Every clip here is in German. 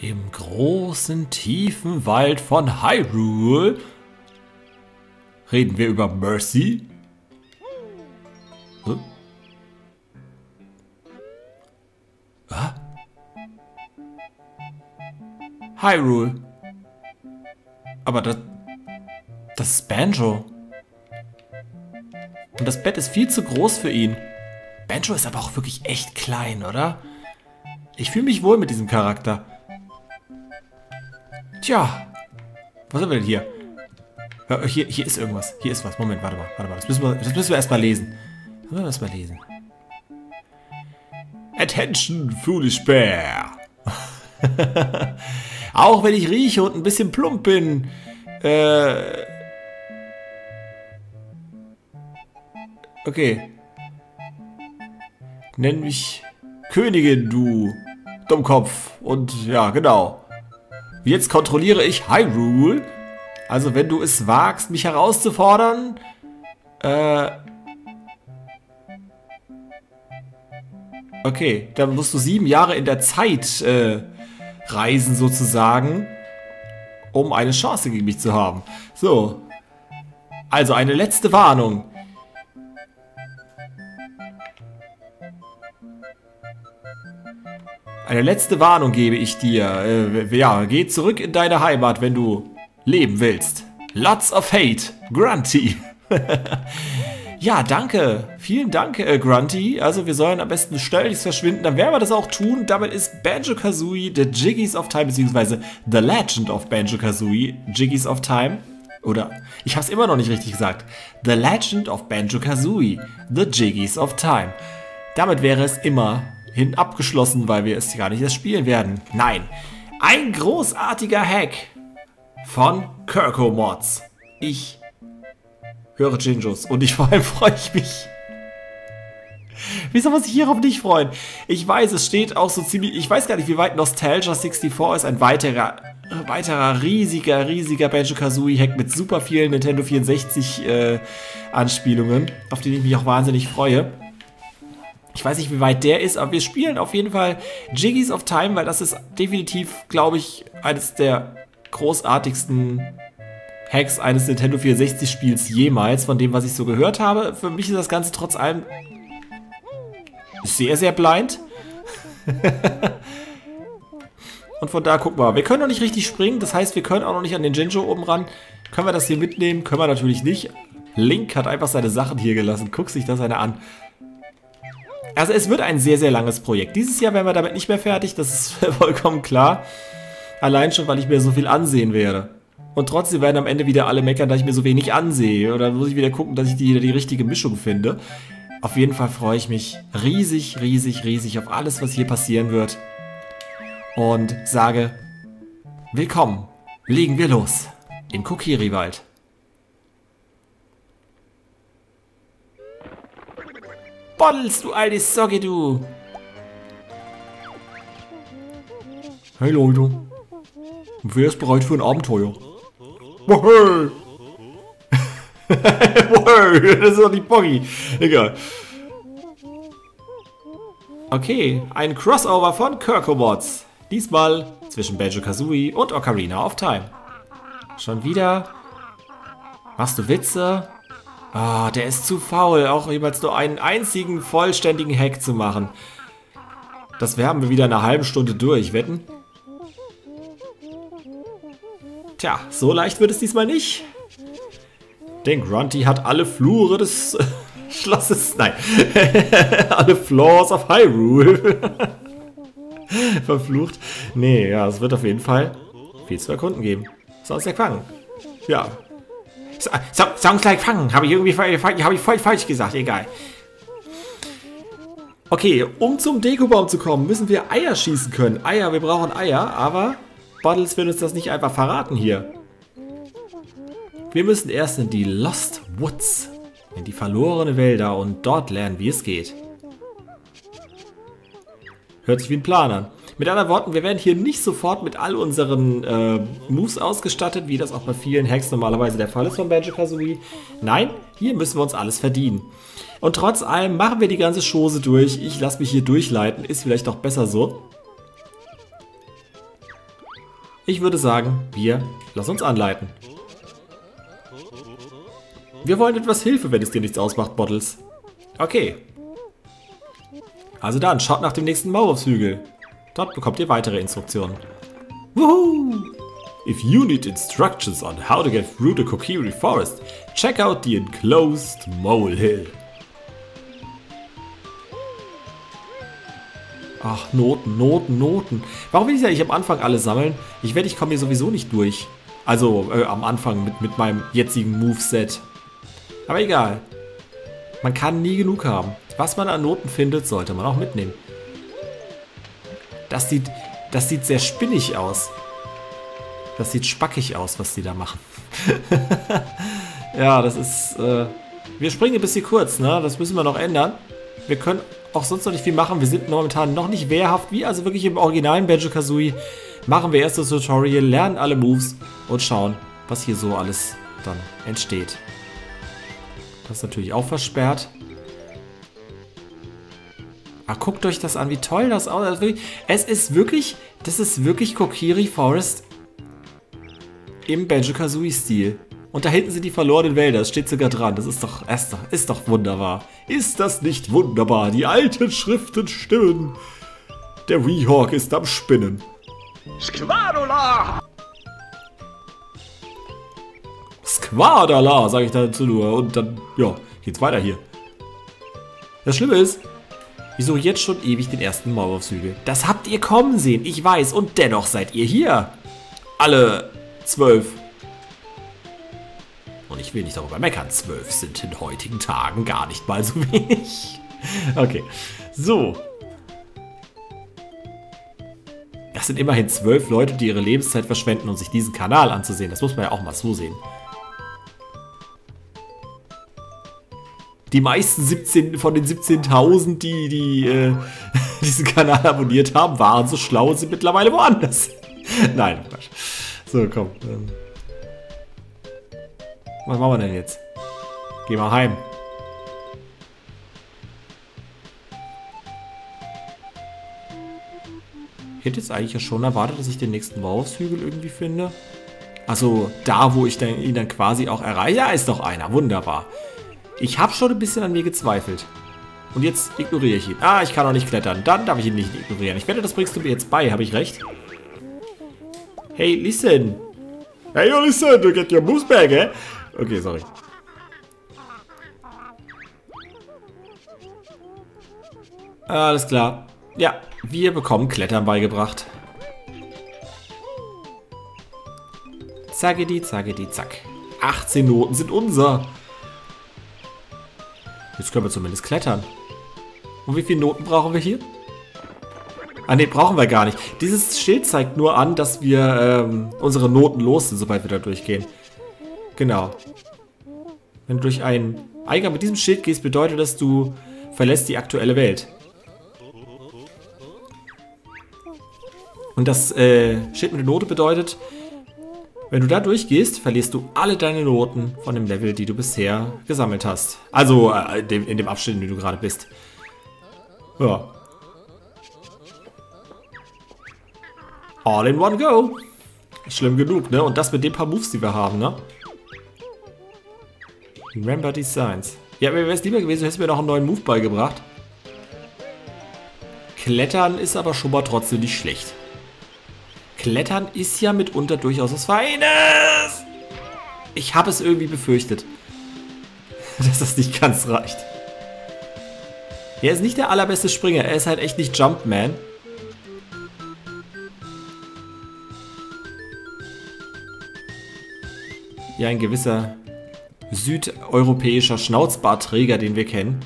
Im großen, tiefen Wald von Hyrule reden wir über Mercy. Hä? Ah? Hyrule. Aber das, das ist Banjo. Und das Bett ist viel zu groß für ihn. Banjo ist aber auch wirklich echt klein, oder? Ich fühle mich wohl mit diesem Charakter. Tja. Was haben wir denn hier? Hier, hier ist irgendwas. Hier ist was. Moment, warte mal. Warte mal. Das müssen wir, das müssen wir erstmal lesen. Das müssen wir erstmal lesen. Attention, Foolish Bear. Auch wenn ich rieche und ein bisschen plump bin. Äh. Okay. Nenn mich Königin, du Dummkopf. Und ja, genau. Jetzt kontrolliere ich Hyrule. Also wenn du es wagst, mich herauszufordern, äh... Okay, dann musst du sieben Jahre in der Zeit äh, reisen sozusagen, um eine Chance gegen mich zu haben. So. Also eine letzte Warnung. Eine letzte Warnung gebe ich dir. Äh, ja, geh zurück in deine Heimat, wenn du leben willst. Lots of hate. Grunty. ja, danke. Vielen Dank, äh, Grunty. Also wir sollen am besten schnell verschwinden. Dann werden wir das auch tun. Damit ist Banjo-Kazooie, The Jiggies of Time, beziehungsweise The Legend of Banjo-Kazooie, Jiggies of Time. Oder, ich habe es immer noch nicht richtig gesagt. The Legend of Banjo-Kazooie, The Jiggies of Time. Damit wäre es immer hin abgeschlossen, weil wir es gar nicht erst spielen werden. Nein, ein großartiger Hack von Kirko Mods. Ich höre Jinjos und ich vor allem freue ich mich. Wieso muss ich hierauf nicht freuen? Ich weiß, es steht auch so ziemlich. Ich weiß gar nicht, wie weit Nostalgia 64 ist. Ein weiterer, weiterer riesiger, riesiger Banjo-Kazooie-Hack mit super vielen Nintendo 64 äh, auf den ich mich auch wahnsinnig freue. Ich weiß nicht, wie weit der ist, aber wir spielen auf jeden Fall Jiggies of Time, weil das ist definitiv, glaube ich, eines der großartigsten Hacks eines Nintendo 64 Spiels jemals, von dem, was ich so gehört habe. Für mich ist das Ganze trotz allem sehr, sehr blind. Und von da gucken wir. Wir können noch nicht richtig springen, das heißt, wir können auch noch nicht an den Jinjo oben ran. Können wir das hier mitnehmen? Können wir natürlich nicht. Link hat einfach seine Sachen hier gelassen. Guck sich das einer an. Also es wird ein sehr, sehr langes Projekt. Dieses Jahr werden wir damit nicht mehr fertig, das ist vollkommen klar. Allein schon, weil ich mir so viel ansehen werde. Und trotzdem werden am Ende wieder alle meckern, dass ich mir so wenig ansehe. Oder muss ich wieder gucken, dass ich die, die richtige Mischung finde. Auf jeden Fall freue ich mich riesig, riesig, riesig auf alles, was hier passieren wird. Und sage, willkommen, legen wir los im Kokiri-Wald. Bottles, du alte Socke, du. Hey Leute, wer ist bereit für ein Abenteuer? Wohö! Wohö, das ist doch nicht Boggy. Egal. Okay, ein Crossover von Kirkobots. Diesmal zwischen Banjo-Kazooie und Ocarina of Time. Schon wieder? Machst du Witze? Ah, der ist zu faul, auch jemals nur einen einzigen vollständigen Hack zu machen. Das werden wir wieder eine halbe Stunde durch, wetten? Tja, so leicht wird es diesmal nicht. Denn Grunty hat alle Flure des Schlosses, nein, alle Floors of Hyrule verflucht. Nee, ja, es wird auf jeden Fall viel zu erkunden geben. Sonst der Quang. Ja, so, Songs like fangen. Habe ich irgendwie habe ich voll falsch gesagt. Egal. Okay, um zum Dekobaum zu kommen, müssen wir Eier schießen können. Eier, wir brauchen Eier, aber Bottles will uns das nicht einfach verraten hier. Wir müssen erst in die Lost Woods, in die verlorene Wälder und dort lernen, wie es geht. Hört sich wie ein Plan an. Mit anderen Worten, wir werden hier nicht sofort mit all unseren äh, Moves ausgestattet, wie das auch bei vielen Hacks normalerweise der Fall ist von Banjo-Kazooie. Nein, hier müssen wir uns alles verdienen. Und trotz allem machen wir die ganze Chose durch. Ich lasse mich hier durchleiten, ist vielleicht doch besser so. Ich würde sagen, wir lass uns anleiten. Wir wollen etwas Hilfe, wenn es dir nichts ausmacht, Bottles. Okay. Also dann, schaut nach dem nächsten Maulwurfshügel. Dort bekommt ihr weitere Instruktionen. Woohoo! If you need instructions on how to get through the Kokiri Forest, check out the enclosed molehill. Ach, Noten, Noten, Noten. Warum will ich ja nicht am Anfang alle sammeln? Ich wette, ich komme hier sowieso nicht durch. Also äh, am Anfang mit, mit meinem jetzigen Moveset. Aber egal. Man kann nie genug haben. Was man an Noten findet, sollte man auch mitnehmen. Das sieht, das sieht sehr spinnig aus. Das sieht spackig aus, was die da machen. ja, das ist... Äh, wir springen ein bisschen kurz, ne? Das müssen wir noch ändern. Wir können auch sonst noch nicht viel machen. Wir sind momentan noch nicht wehrhaft, wie also wirklich im originalen Banjo-Kazooie. Machen wir erst das Tutorial, lernen alle Moves und schauen, was hier so alles dann entsteht. Das ist natürlich auch versperrt. Ah, guckt euch das an, wie toll das aussieht. Es ist wirklich, das ist wirklich Kokiri Forest im Banjo-Kazooie-Stil. Und da hinten sind die verlorenen Wälder, das steht sogar dran. Das ist doch, ist doch, ist doch wunderbar. Ist das nicht wunderbar? Die alten Schriften stimmen. Der Rehawk ist am Spinnen. Squadala! Squadala, sage ich dazu nur. Und dann, ja, geht's weiter hier. Das Schlimme ist, suche jetzt schon ewig den ersten Maulwurfshügel. Das habt ihr kommen sehen, ich weiß. Und dennoch seid ihr hier. Alle zwölf. Und ich will nicht darüber meckern. Zwölf sind in heutigen Tagen gar nicht mal so wenig. Okay, so. Das sind immerhin zwölf Leute, die ihre Lebenszeit verschwenden, um sich diesen Kanal anzusehen. Das muss man ja auch mal so sehen. Die meisten 17 von den 17.000, die, die äh, diesen Kanal abonniert haben, waren so schlau und sind mittlerweile woanders. Nein, Quatsch. So, komm. Ähm. Was machen wir denn jetzt? Geh mal heim. Ich hätte jetzt eigentlich ja schon erwartet, dass ich den nächsten Wolfshügel irgendwie finde. Also da, wo ich dann, ihn dann quasi auch erreiche. Ja, ist doch einer. Wunderbar. Ich habe schon ein bisschen an mir gezweifelt. Und jetzt ignoriere ich ihn. Ah, ich kann auch nicht klettern. Dann darf ich ihn nicht ignorieren. Ich wette, das bringst du mir jetzt bei. Habe ich recht? Hey, listen. Hey, listen. To get your moves back, eh? Okay, sorry. Alles klar. Ja, wir bekommen Klettern beigebracht. Zaggedi, zaggedi, zack. 18 Noten sind unser. Jetzt können wir zumindest klettern. Und wie viele Noten brauchen wir hier? Ah ne, brauchen wir gar nicht. Dieses Schild zeigt nur an, dass wir ähm, unsere Noten los sind, sobald wir da durchgehen. Genau. Wenn du durch einen Eingang mit diesem Schild gehst, bedeutet das, du verlässt die aktuelle Welt. Und das äh, Schild mit der Note bedeutet, wenn du da durchgehst, verlierst du alle deine Noten von dem Level, die du bisher gesammelt hast. Also äh, in dem Abschnitt, in dem du gerade bist. Ja. All in one go. Schlimm genug, ne? Und das mit den paar Moves, die wir haben, ne? Remember Designs. Ja, mir wäre es lieber gewesen, du hättest mir noch einen neuen Move beigebracht. Klettern ist aber schon mal trotzdem nicht schlecht. Klettern ist ja mitunter durchaus was Feines. Ich habe es irgendwie befürchtet, dass das nicht ganz reicht. Er ist nicht der allerbeste Springer, er ist halt echt nicht Jumpman. Ja, ein gewisser südeuropäischer Schnauzbartträger, den wir kennen.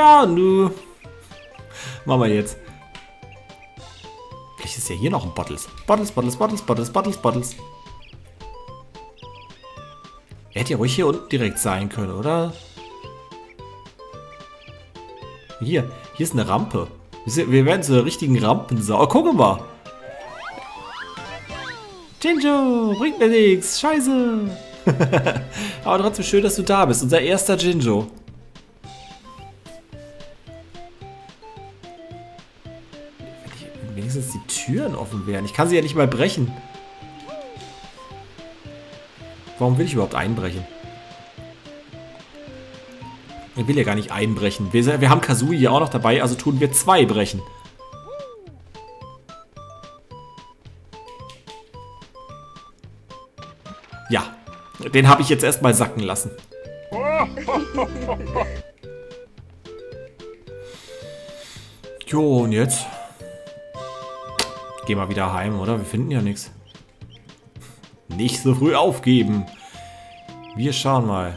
Tja, nu. Machen wir jetzt. Vielleicht ist ja hier noch ein Bottles. Bottles, Bottles, Bottles, Bottles, Bottles, Bottles. Er hätte ja ruhig hier unten direkt sein können, oder? Hier, hier ist eine Rampe. Wir werden zu der richtigen Rampensau. Oh, guck mal. Jinjo, bringt mir nichts. Scheiße. Aber trotzdem schön, dass du da bist. Unser erster Jinjo. Türen offen wären. Ich kann sie ja nicht mal brechen. Warum will ich überhaupt einbrechen? Ich will ja gar nicht einbrechen. Wir, wir haben Kazooie hier auch noch dabei, also tun wir zwei brechen. Ja, den habe ich jetzt erstmal sacken lassen. Jo, und jetzt? Geh mal wieder heim, oder? Wir finden ja nichts. Nicht so früh aufgeben. Wir schauen mal.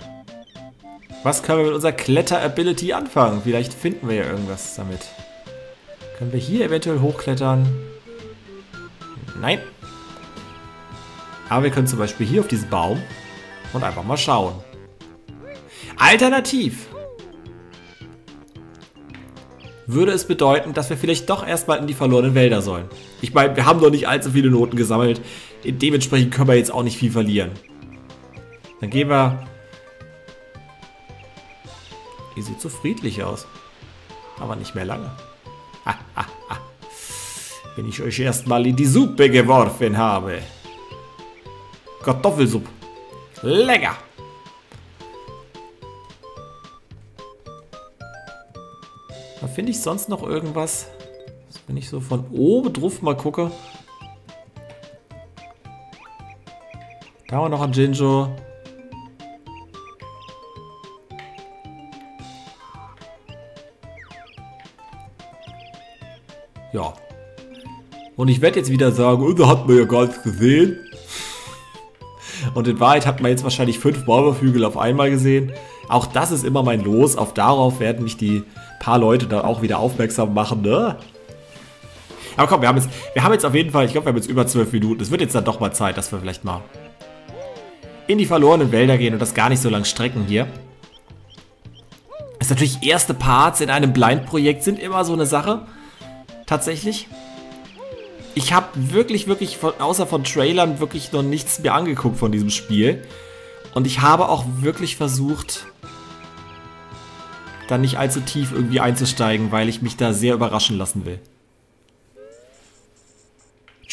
Was können wir mit unserer Kletter-Ability anfangen? Vielleicht finden wir ja irgendwas damit. Können wir hier eventuell hochklettern? Nein. Aber wir können zum Beispiel hier auf diesen Baum und einfach mal schauen. Alternativ würde es bedeuten, dass wir vielleicht doch erstmal in die verlorenen Wälder sollen. Ich meine, wir haben doch nicht allzu viele Noten gesammelt. Dementsprechend können wir jetzt auch nicht viel verlieren. Dann gehen wir... Hier sieht so friedlich aus. Aber nicht mehr lange. Wenn ich euch erstmal in die Suppe geworfen habe. Kartoffelsuppe. Lecker. Da finde ich sonst noch irgendwas. Wenn ich so von oben drauf mal gucke. Da haben wir noch ein Jinjo. Ja. Und ich werde jetzt wieder sagen, oh, da hat man ja gar nichts gesehen. Und in Wahrheit hat man jetzt wahrscheinlich fünf Bauerflügel auf einmal gesehen. Auch das ist immer mein Los. Auf darauf werden mich die paar Leute dann auch wieder aufmerksam machen, ne? Aber komm, wir haben jetzt, wir haben jetzt auf jeden Fall, ich glaube, wir haben jetzt über zwölf Minuten. Es wird jetzt dann doch mal Zeit, dass wir vielleicht mal in die verlorenen Wälder gehen und das gar nicht so lang strecken hier. Ist natürlich erste Parts in einem Blind-Projekt sind immer so eine Sache. Tatsächlich. Ich habe wirklich, wirklich, von, außer von Trailern, wirklich noch nichts mehr angeguckt von diesem Spiel. Und ich habe auch wirklich versucht, da nicht allzu tief irgendwie einzusteigen, weil ich mich da sehr überraschen lassen will.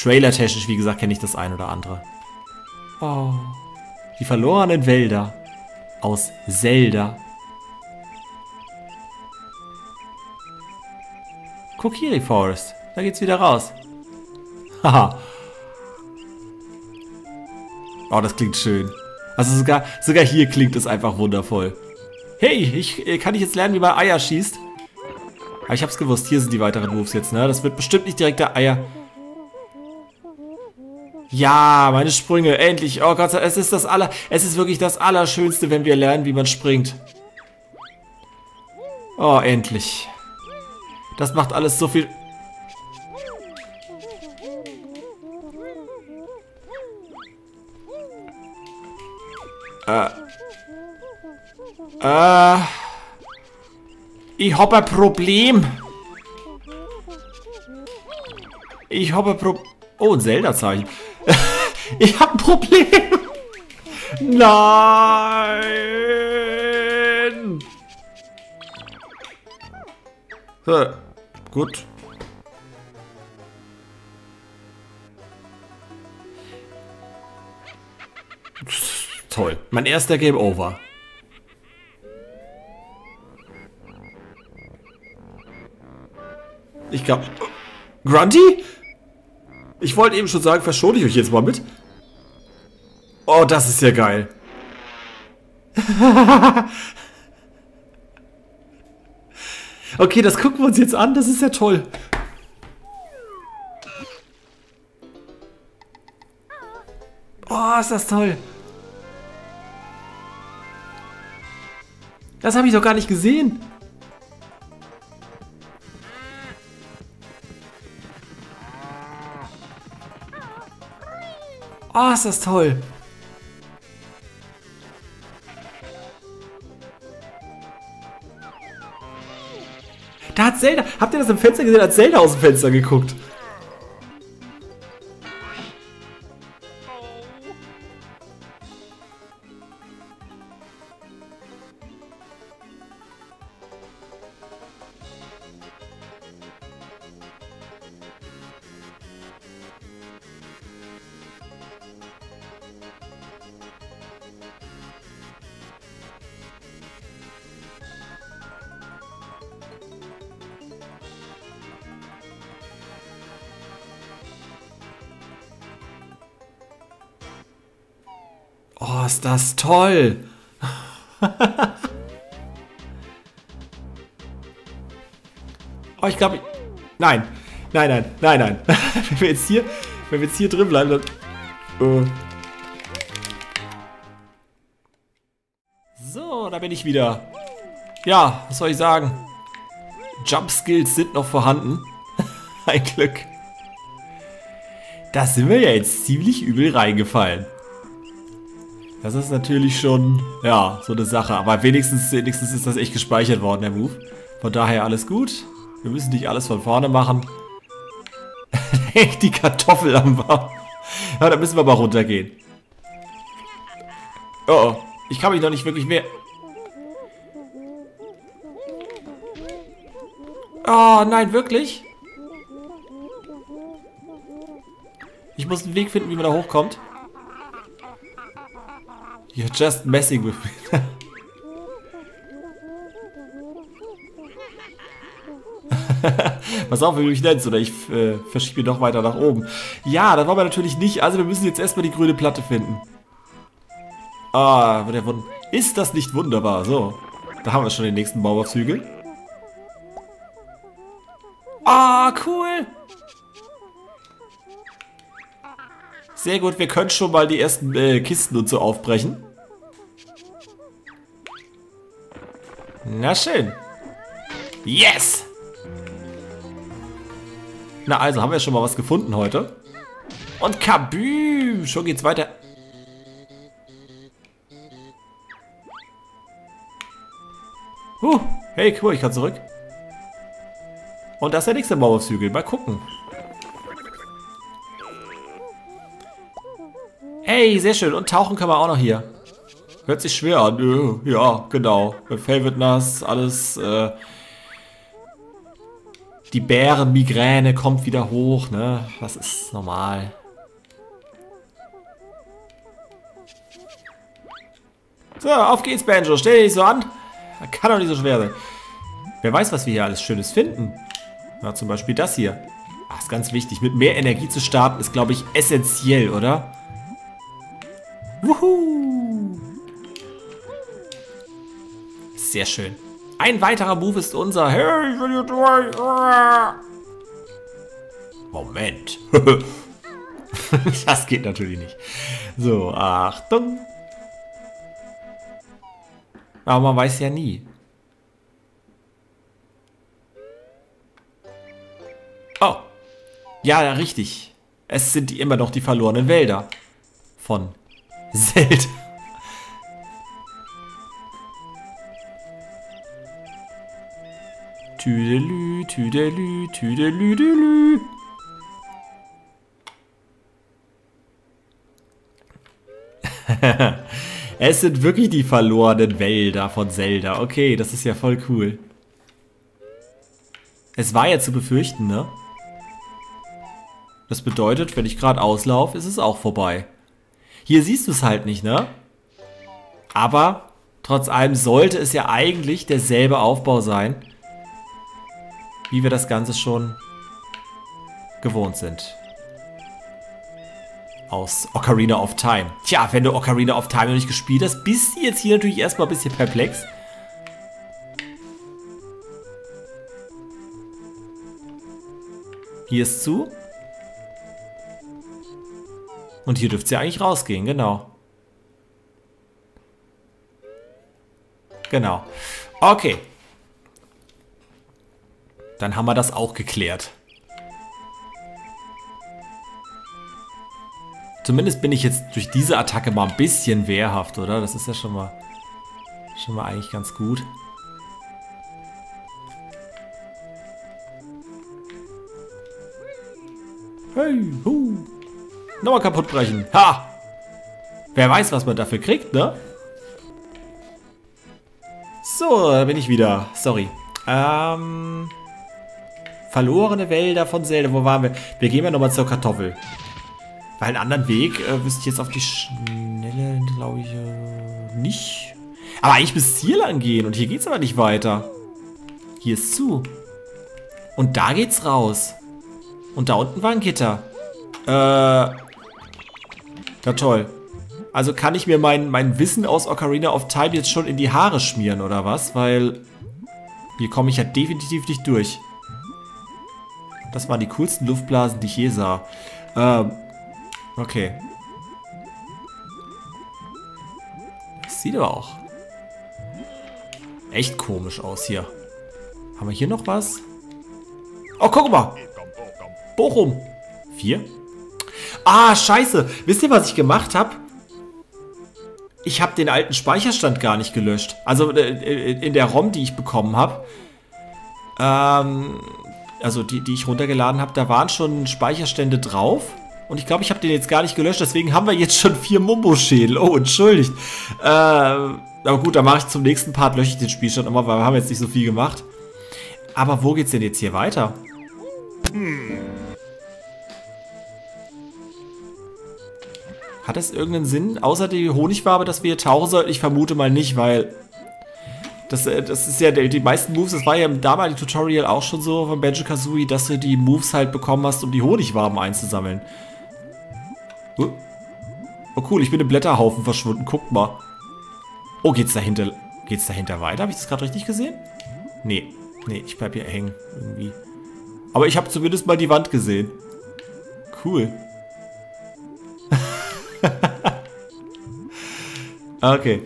Trailer-technisch, wie gesagt, kenne ich das ein oder andere. Oh. Die verlorenen Wälder aus Zelda. Kokiri Forest. Da geht's wieder raus. Haha. oh, das klingt schön. Also sogar, sogar hier klingt es einfach wundervoll. Hey, ich, äh, kann ich jetzt lernen, wie man Eier schießt? Aber ich hab's gewusst, hier sind die weiteren Moves jetzt, ne? Das wird bestimmt nicht direkt der Eier... Ja, meine Sprünge, endlich. Oh Gott, es ist das aller, es ist wirklich das Allerschönste, wenn wir lernen, wie man springt. Oh, endlich. Das macht alles so viel... Äh. Äh. Ich hab ein Problem. Ich hab ein Problem. Oh, ein Zelda-Zeichen. Ich hab ein Problem. Nein. So, gut. Toll. Mein erster Game Over. Ich glaube... Grunty? Ich wollte eben schon sagen, verschone ich euch jetzt mal mit. Oh, das ist ja geil. okay, das gucken wir uns jetzt an. Das ist ja toll. Oh, ist das toll. Das habe ich doch gar nicht gesehen. Oh, ist das toll. Zelda... Habt ihr das im Fenster gesehen? Hat Zelda aus dem Fenster geguckt. Ist das toll. oh, ich glaube... Nein. Nein, nein, nein, nein. wenn wir jetzt hier, wenn wir jetzt hier drin bleiben, dann... Äh. So, da bin ich wieder. Ja, was soll ich sagen? Jump Skills sind noch vorhanden. Ein Glück. Da sind wir ja jetzt ziemlich übel reingefallen. Das ist natürlich schon, ja, so eine Sache. Aber wenigstens, wenigstens ist das echt gespeichert worden, der Move. Von daher alles gut. Wir müssen nicht alles von vorne machen. die Kartoffel am Baum. Ja, da müssen wir mal runtergehen. Oh, oh, ich kann mich noch nicht wirklich mehr... Oh, nein, wirklich? Ich muss einen Weg finden, wie man da hochkommt. You're just messing with me. Pass auf, wie du mich nennst, oder ich äh, verschiebe doch weiter nach oben. Ja, das wollen wir natürlich nicht. Also wir müssen jetzt erstmal die grüne Platte finden. Ah, der Wund ist das nicht wunderbar? So, da haben wir schon den nächsten Mauerzügel. Ah, cool. Sehr gut, wir können schon mal die ersten äh, Kisten und so aufbrechen. Na schön. Yes! Na also, haben wir schon mal was gefunden heute. Und kabüm! Schon geht's weiter. Huh, hey, cool, ich kann zurück. Und das ist der nächste Mauerzügel. Mal gucken. Hey, sehr schön. Und tauchen können wir auch noch hier. Hört sich schwer an. Ja, genau. Mein Fell wird nass, alles. Äh die Bärenmigräne kommt wieder hoch, ne? Das ist normal. So, auf geht's, Banjo. Stell dich so an. Kann doch nicht so schwer sein. Wer weiß, was wir hier alles Schönes finden. Na, zum Beispiel das hier. Ach, ist ganz wichtig. Mit mehr Energie zu starten ist, glaube ich, essentiell, oder? Wuhu! Sehr schön. Ein weiterer Move ist unser... Hey, ich will hier durch. Moment. das geht natürlich nicht. So, Achtung. Aber man weiß ja nie. Oh. Ja, richtig. Es sind immer noch die verlorenen Wälder. Von Zelda. Tüdelü, tüdelü, tüdelü, tüdelü. es sind wirklich die verlorenen Wälder von Zelda. Okay, das ist ja voll cool. Es war ja zu befürchten, ne? Das bedeutet, wenn ich gerade auslaufe, ist es auch vorbei. Hier siehst du es halt nicht, ne? Aber trotz allem sollte es ja eigentlich derselbe Aufbau sein, wie wir das Ganze schon gewohnt sind. Aus Ocarina of Time. Tja, wenn du Ocarina of Time noch nicht gespielt hast, bist du jetzt hier natürlich erstmal ein bisschen perplex. Hier ist zu. Und hier dürft ihr eigentlich rausgehen, genau. Genau. Okay. Dann haben wir das auch geklärt. Zumindest bin ich jetzt durch diese Attacke mal ein bisschen wehrhaft, oder? Das ist ja schon mal, schon mal eigentlich ganz gut. Hey, hu. Nochmal kaputt brechen. Ha! Wer weiß, was man dafür kriegt, ne? So, da bin ich wieder. Sorry. Ähm... Verlorene Wälder von Zelda. Wo waren wir? Wir gehen ja nochmal zur Kartoffel. Weil einen anderen Weg äh, wüsste ich jetzt auf die Schnelle, glaube ich, äh, nicht. Aber eigentlich bis Ziel lang gehen. Und hier geht's aber nicht weiter. Hier ist zu. Und da geht's raus. Und da unten war ein Gitter. Äh. Ja, toll. Also kann ich mir mein, mein Wissen aus Ocarina of Time jetzt schon in die Haare schmieren, oder was? Weil hier komme ich ja definitiv nicht durch. Das waren die coolsten Luftblasen, die ich je sah. Ähm, okay. Das sieht aber auch echt komisch aus hier. Haben wir hier noch was? Oh, guck mal. Bochum. Vier? Ah, scheiße. Wisst ihr, was ich gemacht habe? Ich habe den alten Speicherstand gar nicht gelöscht. Also äh, äh, in der ROM, die ich bekommen habe. Ähm, also die, die ich runtergeladen habe, da waren schon Speicherstände drauf. Und ich glaube, ich habe den jetzt gar nicht gelöscht. Deswegen haben wir jetzt schon vier Mumbo-Schädel. Oh, entschuldigt. Äh, aber gut, dann mache ich zum nächsten Part, lösche ich den Spielstand immer, weil wir haben jetzt nicht so viel gemacht. Aber wo geht's denn jetzt hier weiter? Hm. Hat das irgendeinen Sinn? Außer die Honigwabe, dass wir hier tauchen sollten? Ich vermute mal nicht, weil... Das, äh, das ist ja die meisten Moves, das war ja im damaligen Tutorial auch schon so von Banjo-Kazooie, dass du die Moves halt bekommen hast, um die Honigwaben einzusammeln. Oh, oh cool, ich bin im Blätterhaufen verschwunden, guckt mal. Oh, geht's dahinter, geht's dahinter weiter? Habe ich das gerade richtig gesehen? Nee, nee, ich bleib hier hängen irgendwie. Aber ich habe zumindest mal die Wand gesehen. Cool. okay.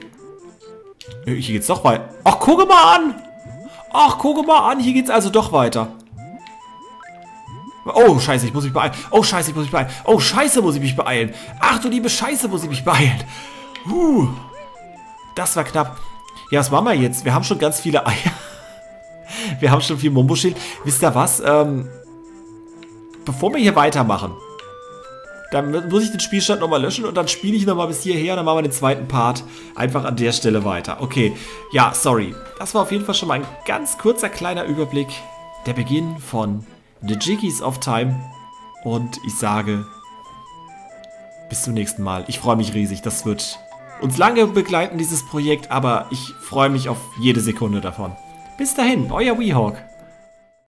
Hier geht's doch weiter. Ach, gucke mal an! Ach, gucke mal an, hier geht's also doch weiter. Oh, scheiße, ich muss mich beeilen. Oh, scheiße, ich muss mich beeilen. Oh, scheiße, muss ich mich beeilen. Ach du liebe Scheiße, muss ich mich beeilen. Huh. Das war knapp. Ja, was machen wir jetzt? Wir haben schon ganz viele Eier. Wir haben schon viel Mumbo-Schild. Wisst ihr was? Ähm, bevor wir hier weitermachen, dann muss ich den Spielstand nochmal löschen und dann spiele ich nochmal bis hierher. Dann machen wir den zweiten Part einfach an der Stelle weiter. Okay, ja, sorry. Das war auf jeden Fall schon mal ein ganz kurzer kleiner Überblick. Der Beginn von The Jiggies of Time. Und ich sage, bis zum nächsten Mal. Ich freue mich riesig. Das wird uns lange begleiten, dieses Projekt. Aber ich freue mich auf jede Sekunde davon. Bis dahin, euer Weehawk.